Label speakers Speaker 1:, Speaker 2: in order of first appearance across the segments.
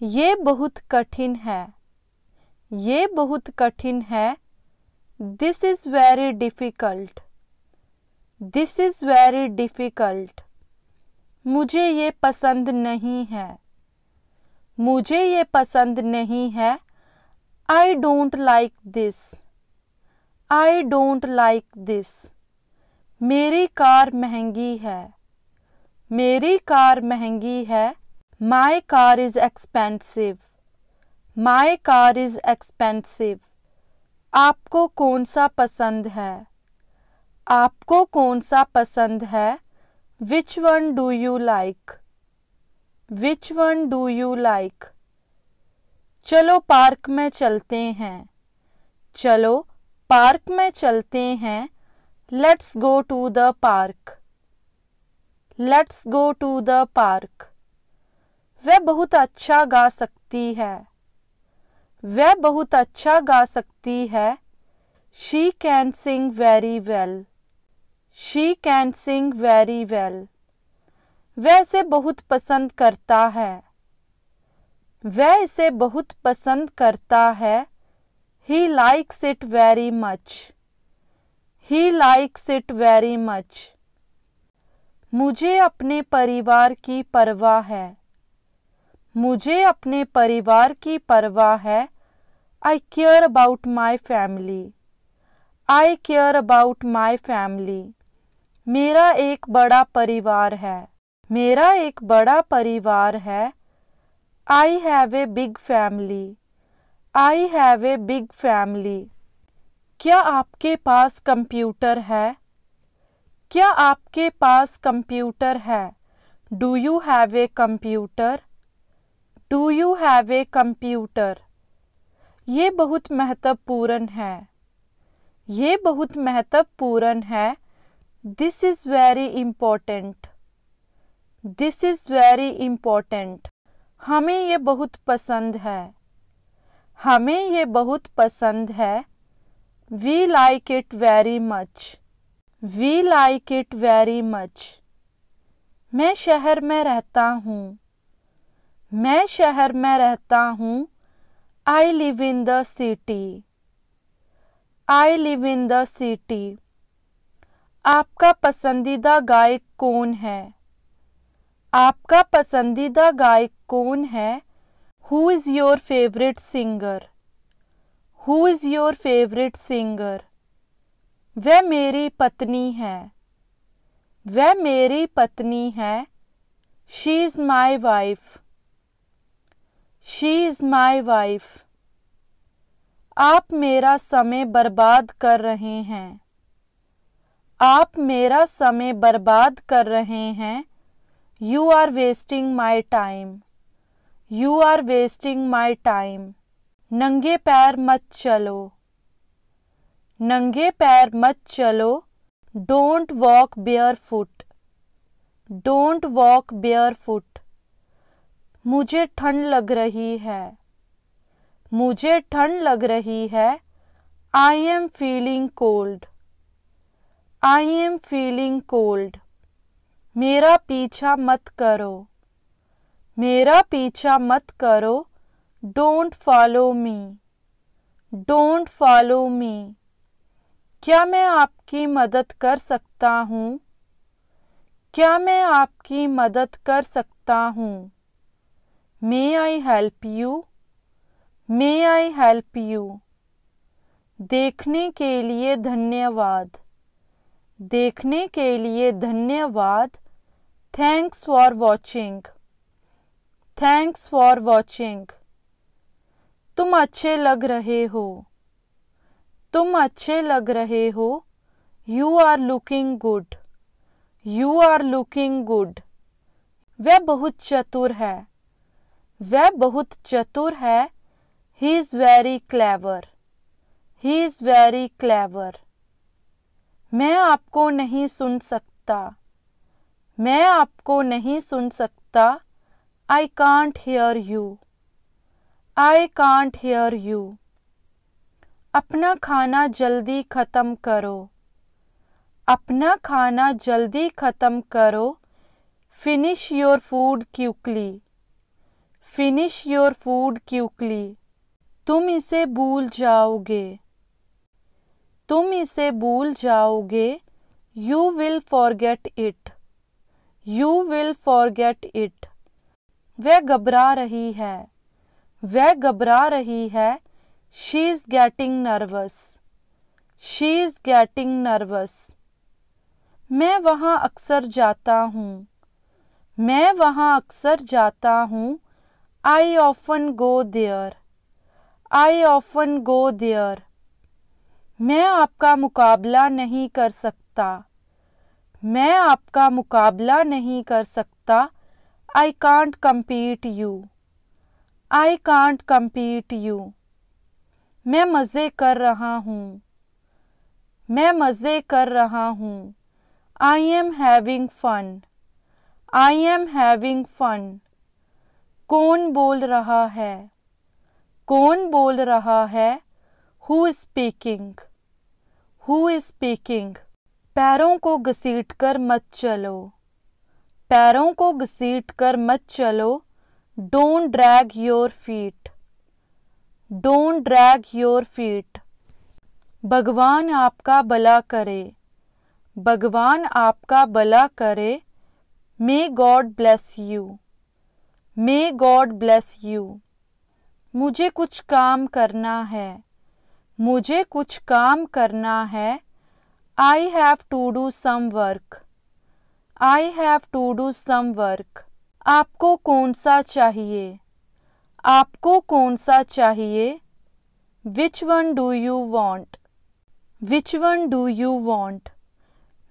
Speaker 1: ये बहुत कठिन है। ये बहुत कठिन है। This is very difficult this is very difficult मुझे ये पसंद नहीं है। मुझे ये पसंद नहीं है। I don't like this I don't like this मेरी कार महँगी है। मेरी कार महँगी है। My car is expensive my car is expensive आपको कौन सा पसंद है? आपको कौन सा पसंद है? Which one do you like which one do you like चलो पार्क में चलते हैं। चलो पार्क में चलते हैं। Let's go to the park let's go to the park वह बहुत अच्छा गा सकती है। वह बहुत अच्छा गा सकती है। She can sing very well she can sing very well वह इसे बहुत पसंद करता है। वह इसे बहुत पसंद करता है। He likes it very much he likes it very much मुझे अपने परिवार की परवाह है। मुझे अपने परिवार की परवाह है। I care about my family I care about my family मेरा एक बड़ा परिवार है। मेरा एक बड़ा परिवार है। I have a big family I have a big family क्या आपके पास कंप्यूटर है? क्या आपके पास कंप्यूटर है? Do you have a computer do you have a computer ये बहुत महत्वपूर्ण है। ये बहुत महत्वपूर्ण है। This is very important this is very important हमें ये बहुत पसंद है। हमें ये बहुत पसंद है। We like it very much we like it very much मैं शहर में रहता हूँ। मैं शहर में रहता हूँ। I live in the city I live in the city आपका पसंदीदा गायक कौन है? आपका पसंदीदा गायक कौन है? Who is your favourite singer who is your favourite singer वह मेरी पत्नी है। वह मेरी पत्नी है। She is my wife she is my wife आप मेरा समय बर्बाद कर रहे हैं। आप मेरा समय बर्बाद कर रहे हैं। You are wasting my time you are wasting my time नंगे पैर मत चलो। नंगे पैर मत चलो। Don't walk barefoot don't walk barefoot मुझे ठंड लग रही है। मुझे ठंड लग रही है। I am feeling cold I am feeling cold मेरा पीछा मत करो। मेरा पीछा मत करो। Don't follow me don't follow me क्या मैं आपकी मदद कर सकता हूँ? क्या मैं आपकी मदद कर सकता हूँ? May I help you may I help you देखने के लिए धन्यवाद। देखने के लिए धन्यवाद। Thanks for watching thanks for watching तुम अच्छे लग रहे हो। तुम अच्छे लग रहे हो। You are looking good you are looking good वह बहुत चतुर है। वह बहुत चतुर है। He is very clever he is very clever मैं आपको नहीं सुन सकता। मैं आपको नहीं सुन सकता। I can't hear you I can't hear you अपना खाना जल्दी ख़त्म करो। अपना खाना जल्दी ख़त्म करो। Finish your food quickly finish your food quickly तुम इसे भूल जाओगे। तुम इसे भूल जाओगे। You will forget it you will forget it वह घबरा रही है। वह घबरा रही है। She is getting nervous she is getting nervous मैं वहाँ अक्सर जाता हूँ। मैं वहाँ अक्सर जाता हूँ। I often go there I often go there मैं आपका मुकाबला नहीं कर सकता। मैं आपका मुकाबला नहीं कर सकता। I can't compete you I can't compete you मैं मज़े कर रहा हूँ। मैं मज़े कर रहा हूँ। I am having fun I am having fun कौन बोल रहा है? कौन बोल रहा है? हु स्पीकिंग हु स्पीकिंग पैरों को घसीट कर मत चलो। पैरों को घसीट कर मत चलो। Don't drag your feet don't drag your feet भगवान आपका भला करे। भगवान आपका भला करे। May God bless you may God bless you मुझे कुछ काम करना है। मुझे कुछ काम करना है। I have to do some work I have to do some work आपको कौन सा चाहिए? आपको कौन सा चाहिए? Which one do you want which one do you want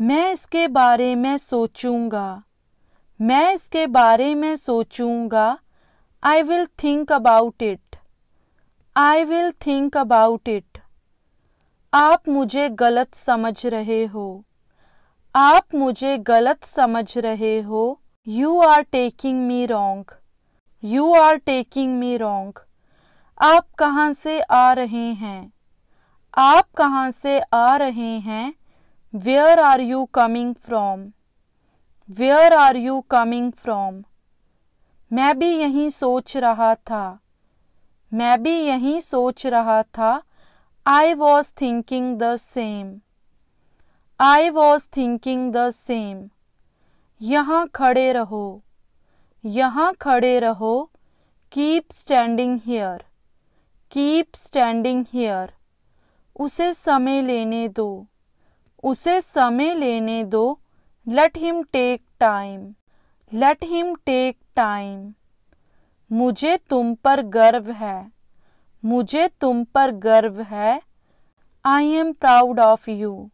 Speaker 1: मैं इसके बारे में सोचूँगा। मैं इसके बारे में सोचूँगा। I will think about it I will think about it आप मुझे गलत समझ रहे हो। आप मुझे गलत समझ रहे हो। You are taking me wrong you are taking me wrong आप कहाँ से आ रहे हैं? आप कहाँ से आ रहे हैं? Where are you coming from where are you coming from मैं भी यही सोच रहा था। मैं भी यही सोच रहा था। I was thinking the same I was thinking the same यहाँ खड़े रहो। यहाँ खड़े रहो। Keep standing here keep standing here उसे समय लेने दो। उसे समय लेने दो। Let him take time let him take time मुझे तुम पर गर्व है। मुझे तुम पर गर्व है। I am proud of you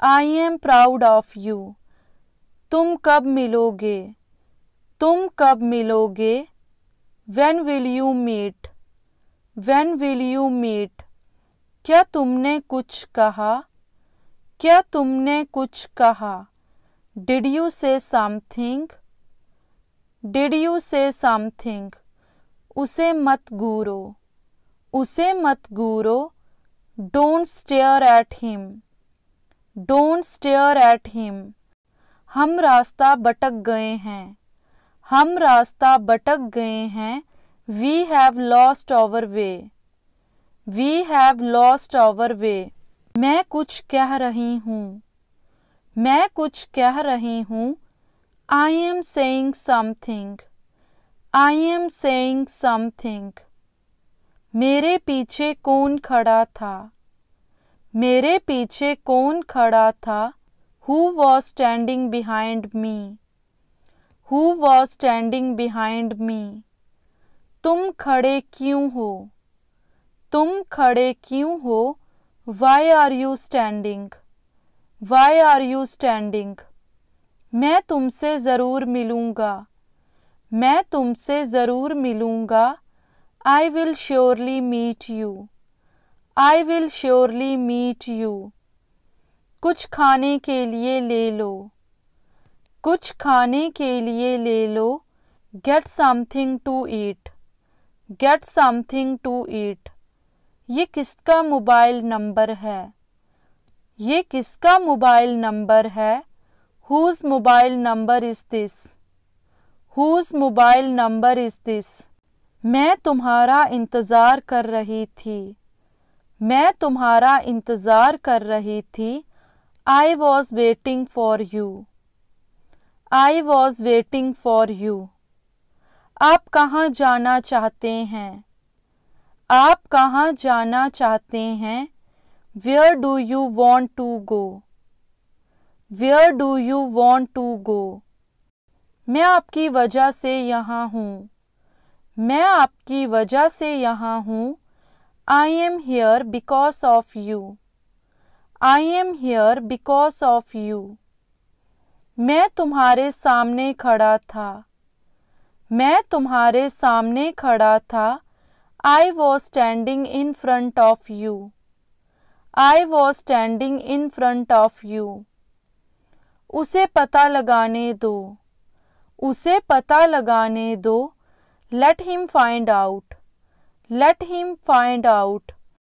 Speaker 1: I am proud of you तुम कब मिलोगे? तुम कब मिलोगे? When will you meet when will you meet क्या तुमने कुछ कहा? क्या तुमने कुछ कहा? Did you say something did you say something उसे मत घूरो उसे मत घूरो don't stare at him don't stare at him हम रास्ता भटक गए हैं। हम रास्ता भटक गए हैं। We have lost our way we have lost our way मैं कुछ कह रही हूँ। मैं कुछ कह रही हूँ। I am saying something I am saying something मेरे पीछे कौन खड़ा था? मेरे पीछे कौन खड़ा था? Who was standing behind me who was standing behind me तुम खड़े क्यों हो? तुम खड़े क्यों हो? Why are you standing why are you standing मैं तुमसे ज़रूर मिलूँगा। मैं तुमसे ज़रूर मिलूँगा। I will surely meet you. I will surely meet you. कुछ खाने के लिए ले लो। कुछ खाने के लिए ले लो। Get something to eat get something to eat ये किसका मोबाइल नंबर है? ये किसका मोबाइल नंबर है? Whose mobile number is this whose mobile number is this मैं तुम्हारा इंतज़ार कर रही थी। मैं तुम्हारा इंतज़ार कर रही थी। I was waiting for you I was waiting for you आप कहाँ जाना चाहते हैं? आप कहाँ जाना चाहते हैं? Where do you want to go where do you want to go मैं आपकी वजह से यहाँ हूँ। मैं आपकी वजह से यहाँ हूँ। I am here because of you I am here because of you मैं तुम्हारे सामने खड़ा था। मैं तुम्हारे सामने खड़ा था। I was standing in front of you I was standing in front of you उसे पता लगाने दो। उसे पता लगाने दो। Let him find out let him find out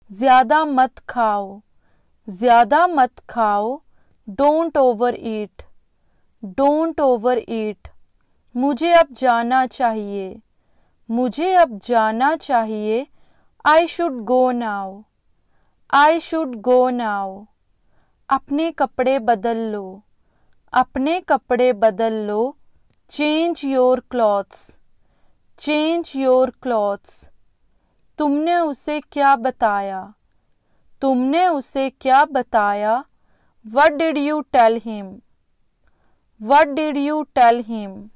Speaker 1: ज़्यादा मत खाओ। ज़्यादा मत खाओ। Don't overeat don't overeat मुझे अब जाना चाहिए। मुझे अब जाना चाहिए। I should go now I should go now अपने कपड़े बदल लो। अपने कपड़े बदल लो। Change your clothes change your clothes तुमने उसे क्या बताया? तुमने उसे क्या बताया? What did you tell him what did you tell him